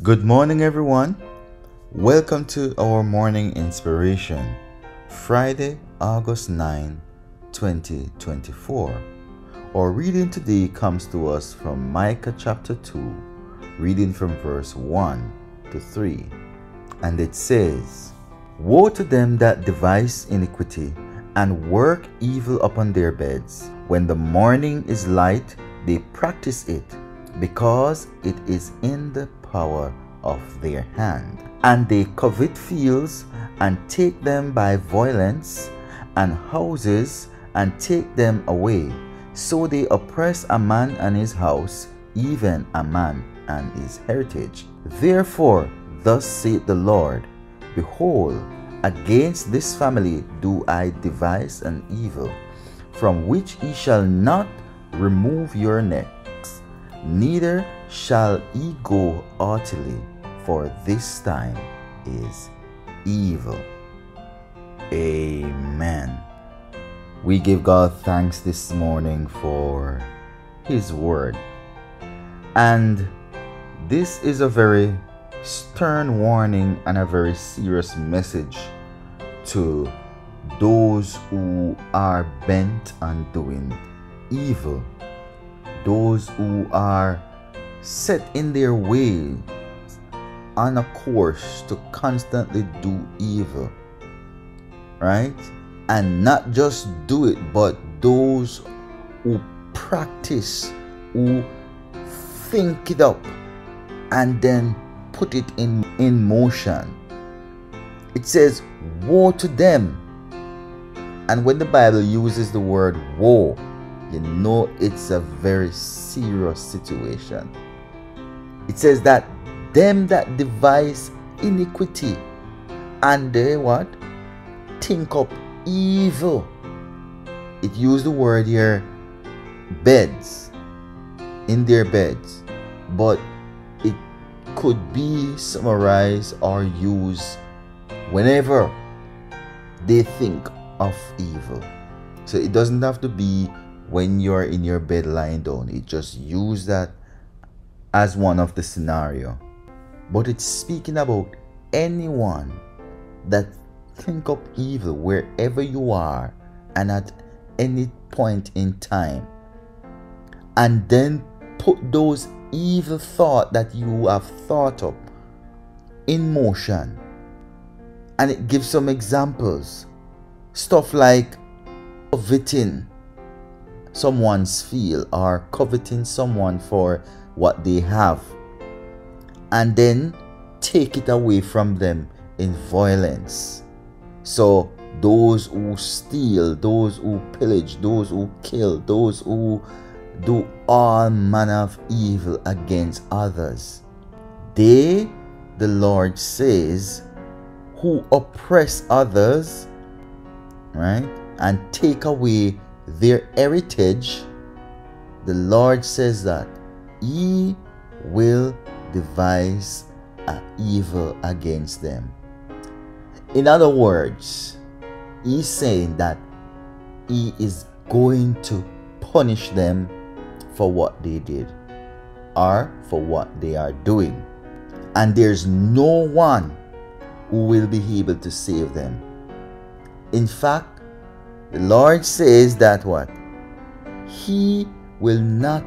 Good morning, everyone. Welcome to our morning inspiration, Friday, August 9, 2024. Our reading today comes to us from Micah chapter 2, reading from verse 1 to 3. And it says, Woe to them that devise iniquity and work evil upon their beds. When the morning is light, they practice it, because it is in the power of their hand. And they covet fields and take them by violence, and houses and take them away. So they oppress a man and his house, even a man and his heritage. Therefore, thus saith the Lord Behold, against this family do I devise an evil, from which ye shall not remove your necks, neither shall ye go utterly, for this time is evil. Amen. We give God thanks this morning for His Word. And this is a very stern warning and a very serious message to those who are bent on doing evil, those who are set in their ways on a course to constantly do evil, right? And not just do it, but those who practice, who think it up, and then put it in, in motion. It says, Woe to them. And when the Bible uses the word woe, you know it's a very serious situation. It says that them that devise iniquity and they what? Think up evil. It used the word here beds in their beds, but it could be summarized or used whenever they think of evil. So it doesn't have to be when you're in your bed lying down. It just use that as one of the scenario. But it's speaking about anyone that think of evil wherever you are and at any point in time. And then put those evil thought that you have thought of in motion. And it gives some examples. Stuff like coveting someone's feel or coveting someone for what they have and then take it away from them in violence. So, those who steal, those who pillage, those who kill, those who do all manner of evil against others, they, the Lord says, who oppress others, right, and take away their heritage, the Lord says that He will devise an evil against them. In other words, He's saying that He is going to punish them for what they did or for what they are doing. And there's no one who will be able to save them. In fact, the Lord says that what? He will not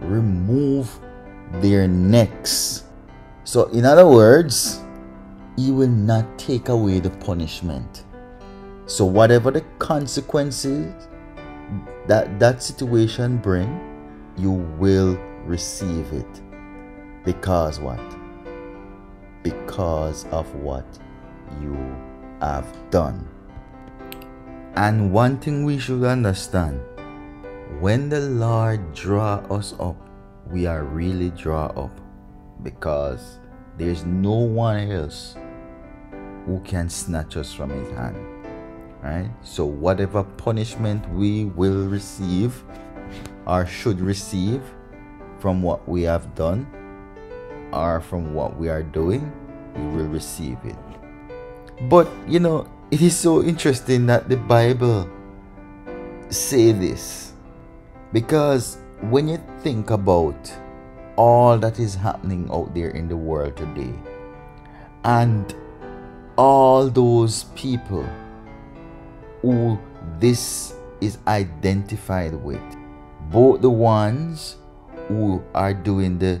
remove their necks. So, in other words, He will not take away the punishment. So, whatever the consequences that that situation bring, you will receive it. Because what? Because of what you have done. And one thing we should understand when the Lord draw us up, we are really draw up because there's no one else who can snatch us from his hand. Right? So whatever punishment we will receive or should receive from what we have done or from what we are doing, we will receive it. But you know, it is so interesting that the Bible say this because when you think about all that is happening out there in the world today. And all those people who this is identified with, both the ones who are doing the,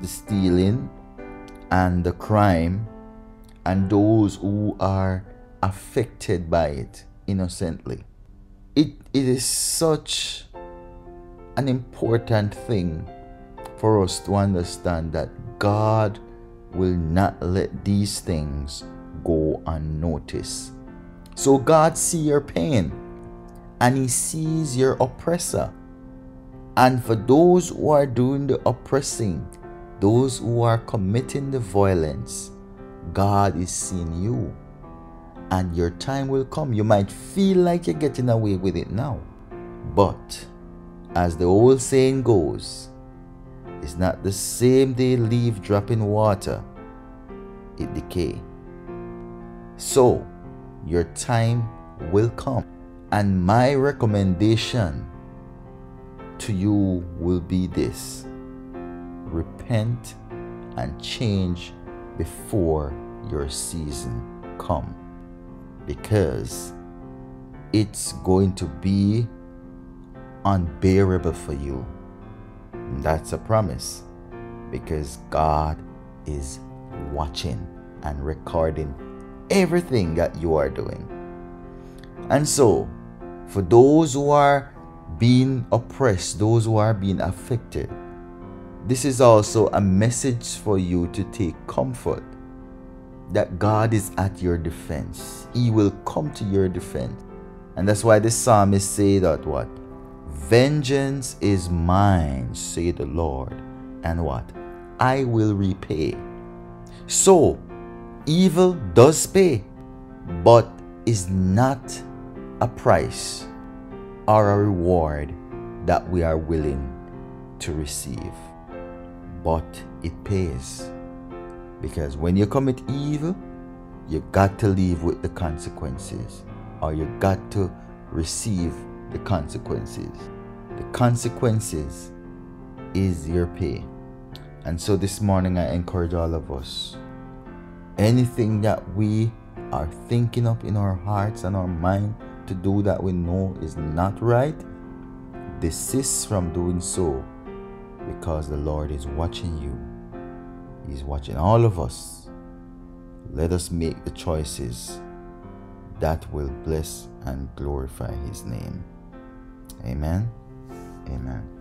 the stealing and the crime, and those who are affected by it innocently. It, it is such an important thing for us to understand that God will not let these things go unnoticed. So God see your pain and he sees your oppressor. And for those who are doing the oppressing, those who are committing the violence, God is seeing you. And your time will come. You might feel like you're getting away with it now. But as the old saying goes, it's not the same day leaf drop in water, it decay. So, your time will come. And my recommendation to you will be this repent and change before your season come because it's going to be unbearable for you that's a promise because God is watching and recording everything that you are doing. And so, for those who are being oppressed, those who are being affected, this is also a message for you to take comfort that God is at your defense. He will come to your defense. And that's why the psalmist say that what? Vengeance is mine, say the Lord. And what? I will repay. So, evil does pay, but is not a price or a reward that we are willing to receive. But it pays. Because when you commit evil, you got to live with the consequences, or you got to receive the consequences. The consequences is your pay. And so this morning, I encourage all of us anything that we are thinking of in our hearts and our mind to do that we know is not right, desist from doing so because the Lord is watching you. He's watching all of us. Let us make the choices that will bless and glorify His name. Amen. Amen.